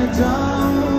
I don't